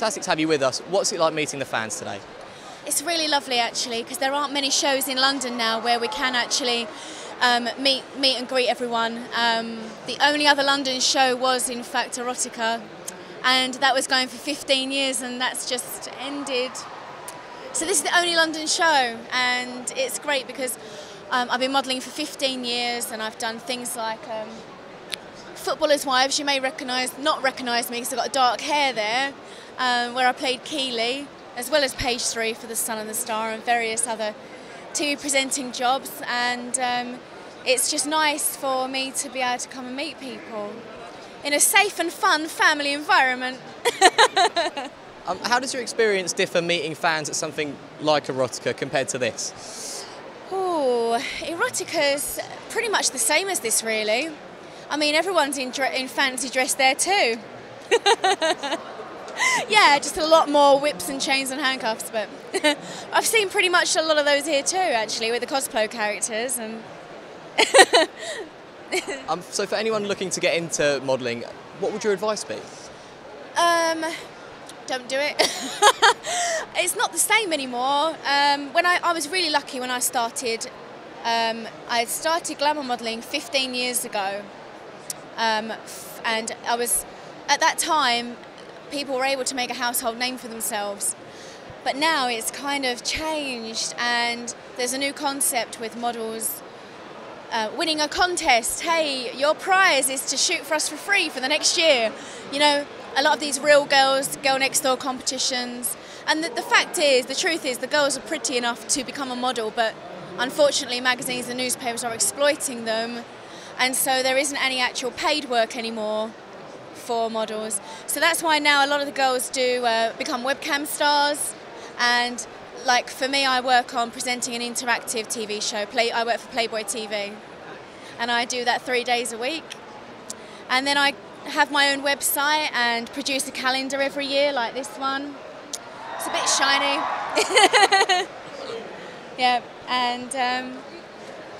Fantastic to have you with us. What's it like meeting the fans today? It's really lovely actually because there aren't many shows in London now where we can actually um, meet meet and greet everyone. Um, the only other London show was in fact Erotica, and that was going for 15 years, and that's just ended. So this is the only London show, and it's great because um, I've been modelling for 15 years, and I've done things like. Um, Footballers' Wives, you may recognise, not recognise me because I've got dark hair there, um, where I played Keeley, as well as page three for The Sun and the Star and various other TV presenting jobs. And um, it's just nice for me to be able to come and meet people in a safe and fun family environment. um, how does your experience differ meeting fans at something like Erotica compared to this? Oh, Erotica's pretty much the same as this, really. I mean, everyone's in, in fancy dress there too. yeah, just a lot more whips and chains and handcuffs, but I've seen pretty much a lot of those here too, actually, with the cosplay characters. And um, so, for anyone looking to get into modelling, what would your advice be? Um, don't do it. it's not the same anymore. Um, when I, I was really lucky when I started. Um, I started glamour modelling 15 years ago, um, and I was, at that time, people were able to make a household name for themselves. But now it's kind of changed, and there's a new concept with models uh, winning a contest. Hey, your prize is to shoot for us for free for the next year. You know, a lot of these real girls, girl next door competitions. And the, the fact is, the truth is, the girls are pretty enough to become a model, but unfortunately, magazines and newspapers are exploiting them and so there isn't any actual paid work anymore for models. So that's why now a lot of the girls do uh, become webcam stars, and like for me, I work on presenting an interactive TV show. Play, I work for Playboy TV, and I do that three days a week. And then I have my own website and produce a calendar every year, like this one. It's a bit shiny. yeah, and. Um,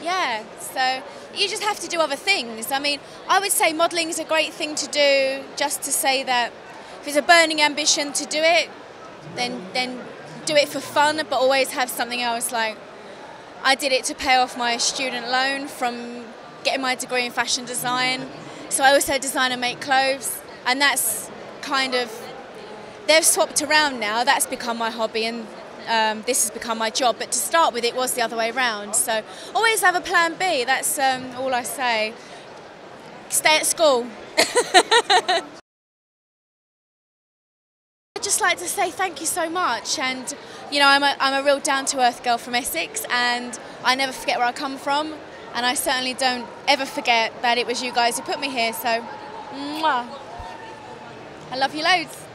yeah, so you just have to do other things. I mean, I would say modelling is a great thing to do just to say that if it's a burning ambition to do it, then, then do it for fun, but always have something else. Like, I did it to pay off my student loan from getting my degree in fashion design. So I also design and make clothes, and that's kind of, they've swapped around now. That's become my hobby, and um, this has become my job. But to start with, it was the other way around. So always have a plan B. That's um, all I say. Stay at school. I'd just like to say thank you so much and you know I'm a, I'm a real down-to-earth girl from Essex and I never forget where I come from and I certainly don't ever forget that it was you guys who put me here so mwah. I love you loads